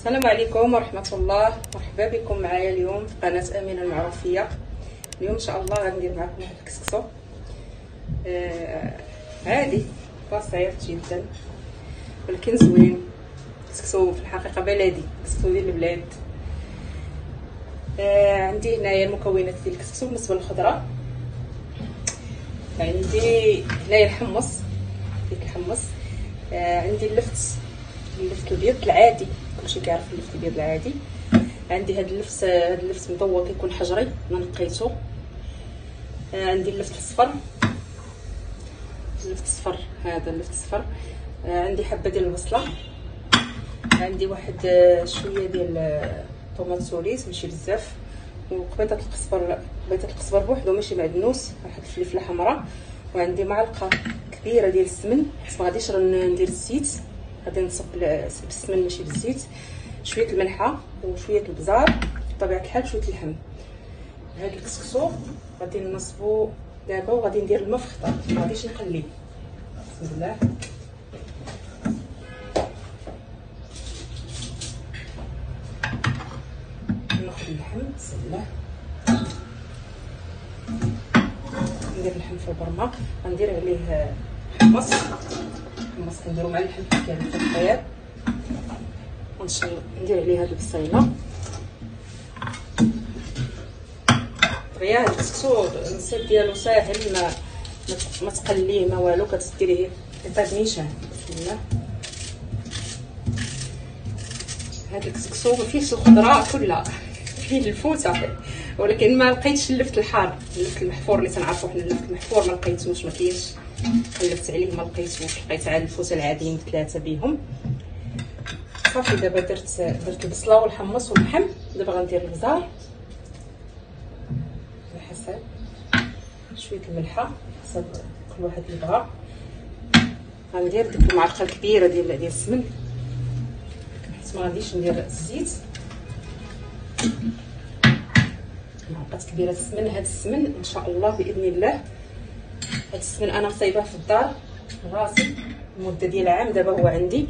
السلام عليكم ورحمة الله. مرحبا بكم معايا اليوم في قناة أمينة المعروفية. اليوم إن شاء الله غندير معكم واحد الكسكسو. آه عادي بسيط جدا ولكن زوين. كسكسو في الحقيقة بلدي كسكسو ديال البلاد. آه عندي هنايا المكونات ديال الكسكسو بالنسبة للخضرة. عندي هنايا الحمص ديك الحمص. آه عندي اللفت. اللفت الابيض العادي. كلشي كيعرف اللفت الابيض العادي. عندي هاد اللفت هاد اللفت مضوى كيكون حجري ما نقيتو. آه عندي اللفت الصفر اللفت الصفر هذا اللفت الصفر آه عندي حبة ديال البصله عندي واحد آه شوية ديال tomates cerises ماشي بزاف. وقبيضه القزبر قبيضه القزبر بوحدو ماشي معدنوس واحد الفلفلة حمراء. وعندي معلقة كبيرة ديال السمن حيت ما غاديش ندير الزيت. غادي نصب بالسمن ماشي بالزيت شوية الملحة وشوية البزار بطبيعة الحال شوية اللحم. هاد الكسكسو غادي نصبو دابا وغادي ندير الماء في خضر ما غاديش نقليه بسم الله. ناخذ اللحم بسم الله. ندير اللحم في البرمة غندير عليه حمص. حمص كنديرو مع كامل في الخيار ندير عليه هاد البصيله دغيا هاد النصيب ديالو ساهل ما ما تقليه ما والو كتديريه يطيب نيشان. بسم هاد الكسكسو ما فيهش الخضرة كلها فيه الفوته ولكن ما لقيتش اللفت الحار اللفت المحفور اللي تنعرفو حنا اللفت المحفور ما لقيتوش ما كاينش قلبت عليه ما لقيتوش لقيت عاد الفوته العاديين ثلاثة بهم صافي دابا درت درت البصلة والحمص واللحم. دابا غندير البزار على حسب. شوية الملحة حسب كل واحد اللي بغا. غندير ديك المعلقة الكبيرة ديال ديال السمن. حيت ما غاديش ندير الزيت. معلقة كبيرة السمن. هاد السمن إن شاء الله بإذن الله هاد السمن أنا مصايباه في الدار. راسي. المده ديال عام دابا هو عندي.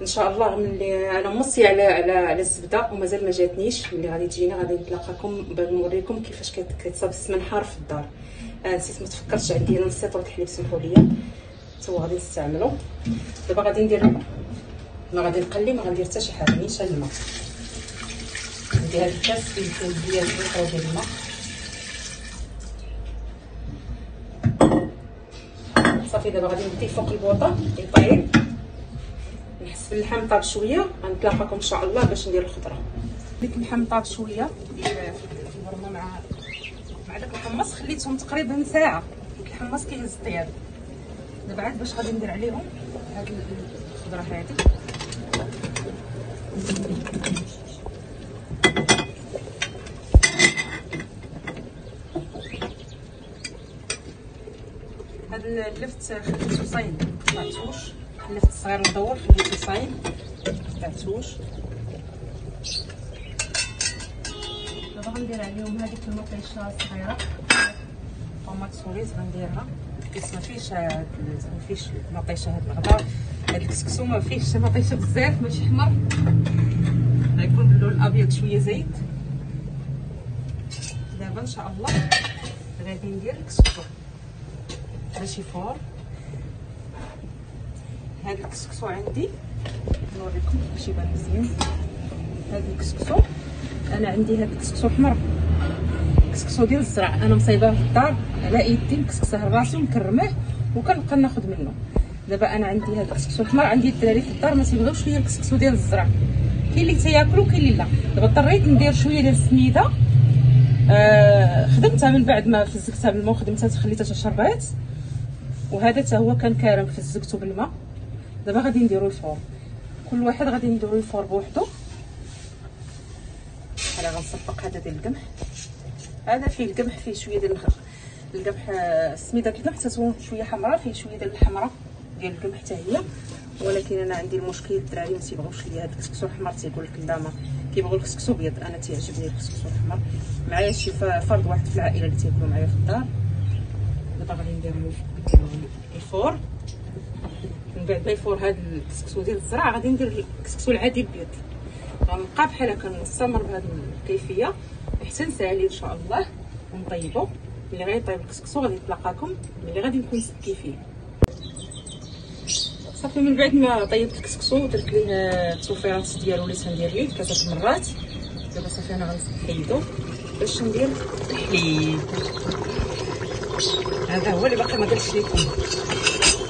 إن شاء الله ملي أنا موصيه على على على الزبدة ومازال ما جاتنيش. ملي غادي تجيني غادي نتلاقاكم باش نوريكم كيفاش كيتصاب السمن حار في الدار. آه نسيت ما تفكرتش عندي. هنا لتر الحليب سمحوا لي. تو غادي نستعملو. دابا غادي ندير ما غادي نقلي ما غندير حتى شي حاجة. نيشان الماء عندي هاد الكاس ديال ديال الماء. صافي دابا غادي نديه فوق البوطة؟ يطيب نحس باللحم طاب شوية. غنتلاقاكم إن شاء الله باش ندير الخضرة. ديك اللحم طاب شوية. البرمه مع مع داك الحمص. خليتهم تقريبا ساعة. ديك الحمص كيهز الطياب. دابا عاد باش غادي ندير عليهم هاد الخضرة هادي. هاد اللفت خليتو صايم. مقطعتوش اللفت الصغير مدور خليتو صايم. مقطعتوش دابا غندير عليهم هذيك المطيشه الصغيره tomates cerises غنديرها. حيت ما فيهش ما المطيشه هاد الغدار هاد الكسكسو ما فيهش مطيشه بزاف ماشي حمر. غيكون باللون الأبيض شوية زيت. دابا إن شاء الله غادي ندير الكسكسو. ماشي فور. هاد الكسكسو عندي نوريكم كيفاش يبان مزيان. هاد الكسكسو أنا عندي هاد الكسكسو حمر. كسكسو ديال الزرع أنا مصايباه في الدار على يدي مكسكسه راسي ومكرماه وكنبقى ناخذ منه. دابا أنا عندي هاد الكسكسو حمر عندي الدراري في الدار ما تيبغيوش ليا الكسكسو ديال الزرع. كاين اللي تياكلو كاين اللي لا. دابا اضطريت ندير شوية ديال السميدة. آه خدمتها من بعد ما فزكتها بالماء وخدمتها خليتها تشربات. وهذا حتى هو كان كارم فزكتو بالماء. دابا غادي نديرو الفور كل واحد غادي نديرو الفور بوحدو. أنا غنصفق هذا ديال القمح. هذا فيه القمح فيه شوية ديال القمح السميده ديال القمح تتكون شوية حمراء فيه شوية ديال الحمراء ديال القمح حتى هي. ولكن أنا عندي المشكل الدراري ما تيبغوش ليا هذا الكسكسو الحمر تيقول لك لا ما كيبغوا الكسكسو ابيض أنا تيعجبني الكسكسو الحمر. معايا شي فرد واحد في العائلة اللي تياكلوا معايا في الدار. دابا غادي ندير الفور. من بعد ما يفور هذا الكسكسو ديال الزرع غادي ندير الكسكسو العادي البيض. غنبقى بحال هكا نستمر بهذه الكيفية حتى نسالي إن شاء الله. ونطيبو. ملي غيطيب الكسكسو غادي نتلاقاكم ملي غادي نكون سد كيفيه صافي من بعد ما طيبت الكسكسو ودرت ليه التوفيرات ديالو اللي تندير ليه ثلاثة مرات. دابا صافي أنا غنحيدو باش ندير الحليب هذا هو اللي باقي ما درتش لكم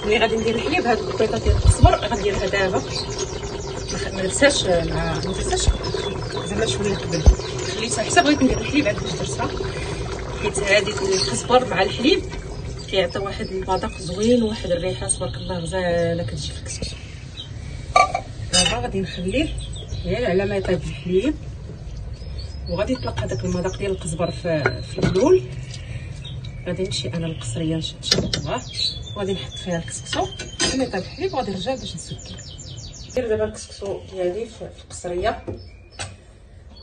ملي غادي ندير الحليب هاد البيضه ديال الصبر غنديرها دابا. ما درتهاش مع ما درتهاش زعما شوية قبل. خليتها حتى بغيت ندير الحليب عاد باش درتها. حيت هادي الكزبر مع الحليب كيعطي واحد المذاق زوين وواحد الريحة تبارك الله غزالة كتجي في الكسكسو دابا غادي نخليه غير على ما يطيب الحليب. وغادي يطلق هذاك المذاق ديال القزبر في, في الأول غادي نمشي أنا للقصرية نشطبها وغادي نحط فيها الكسكسو. يطيب الحليب وغادي نرجع باش نسكر. ندير دابا الكسكسو ديالي في القصرية.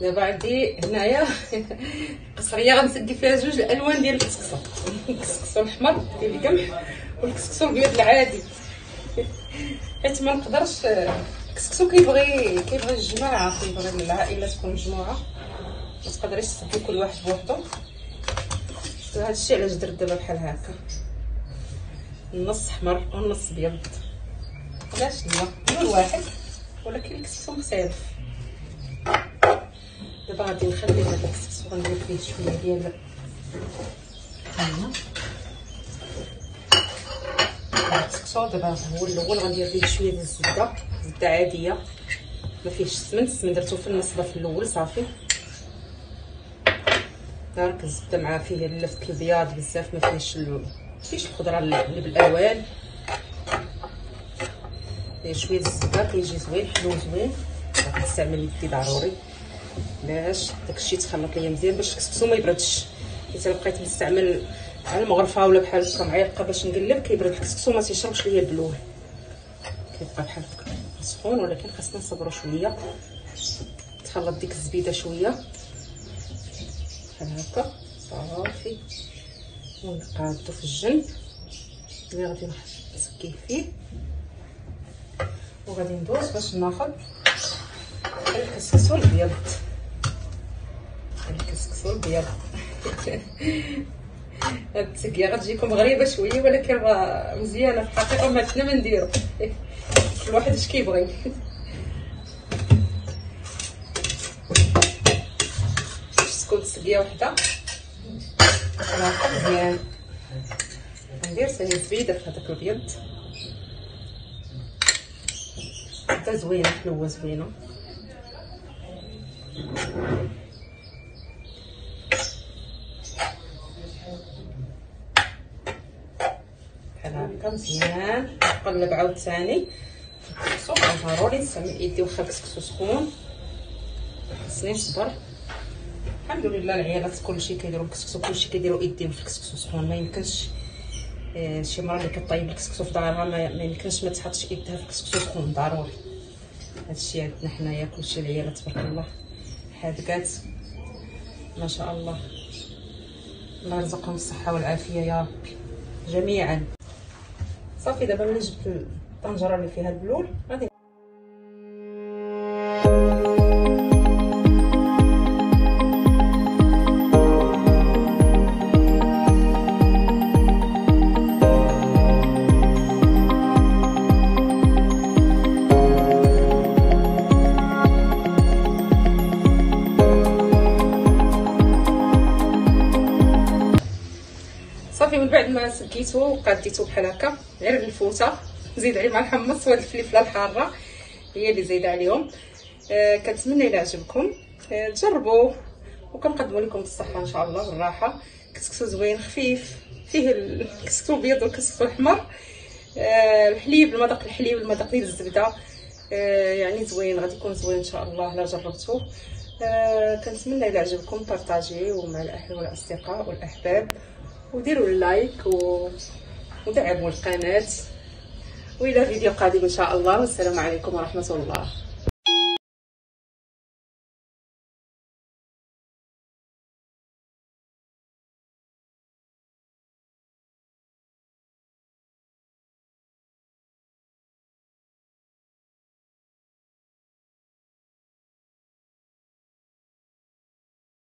دابا عندي هنايا قصريه غنسقي فيها جوج الألوان ديال الكسكسو. الكسكسو الأحمر ديال القمح والكسكسو الابيض العادي. حيت ما نقدرش الكسكسو كيبغي كيبغي الجماعة كيبغي العائلة تكون مجموعة. ما تقدريش تسقي كل واحد بوحدو. هذا الشيء علاش درت دابا بحال هكا. النص احمر والنص ابيض علاش لا هو واحد ولكن الكسكسو مختلف دابا غادي نخلي هذا الكسكسو غندير فيه شوية ديال الكسكسو دابا هو الأول غندير فيه شوية ديال الزبدة زبده عادية. ما فيهش السمن السمن درتو في النصبه في الأول صافي. دارك الزبده مع فيه اللفت البياض بزاف ما فيهش ال... فيهش الخضره اللي بالألوان. شوية الزبدة كيجي زوين حلو زوين. غنستعمل يدي ضروري. باش داكشي تخلط ليا مزيان باش الكسكسو ما يبردش. حيت بقيت نستعمل على المغرفة ولا بحال هكا معلقه باش نقلب كيبرد الكسكسو ما تيشربش ليا البلور كيبقى بحال هكا. سخون ولكن خاصنا نصبروا شوية. تخلط ديك الزبيدة شوية. بحال هكا صافي ونقادو في الجنب اللي غادي نسكيه فيه. وغادي ندوز باش ناخذ الكسكسو الابيض الكسكسو الابيض هاد التسكية غتجيكم غريبة شوية ولكن مزيانة في الحقيقة ما عندنا ما نديرو. كل واحد اش كيبغي. تسقيه وحده مزيان ندير ثاني زبيده في هذاك الابيض حتى زوينة حلوة زوينة. بحال هكا مزيان. نقلب عاوتاني الكسكسو ضروري نستعمل يدي واخا الكسكسو سخون. خصني نصبر الحمد لله العيالات كلشي كيديروا الكسكسو كلشي كيديروا يديهم في الكسكسو سخون ما يمكنش آه شي مرة اللي كطيب الكسكسو في دارها ما يمكنش ما تحطش يدها في الكسكسو سخون ضروري. هادشي عندنا حنايا كلشي العيالات تبارك الله. حادقات ما شاء الله. الله يرزقهم الصحة والعافية يا ربي جميعا. صافي دابا ملي جبت الطنجرة اللي فيها البلول غادي صافي من بعد ما سقيتو وقاديتو بحال هكا غير الفوته نزيد عليه مع الحمص وهاد الفلفلة الحارة. هي اللي زايدة عليهم. آه كنتمنى إلى عجبكم. آه تجربوا وكنقدموا لكم بالصحة إن شاء الله بالراحة. كسكسو زوين خفيف فيه الكسكسو الابيض والكسكسو الاحمر آه الحليب المذاق الحليب المذاق ديال الزبدة. آه يعني زوين غادي يكون زوين إن شاء الله إلا جربتوه آه كنتمنى إلى عجبكم partagiو مع الأهل والأصدقاء والأحباب. وديروا اللايك و... ودعموا القناة. وإلى فيديو قادم إن شاء الله. والسلام عليكم ورحمة الله.